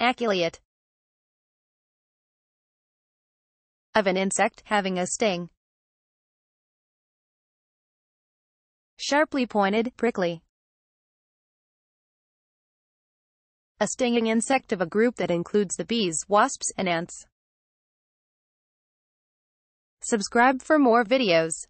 Aculeate. Of an insect having a sting. Sharply pointed, prickly. A stinging insect of a group that includes the bees, wasps, and ants. Subscribe for more videos.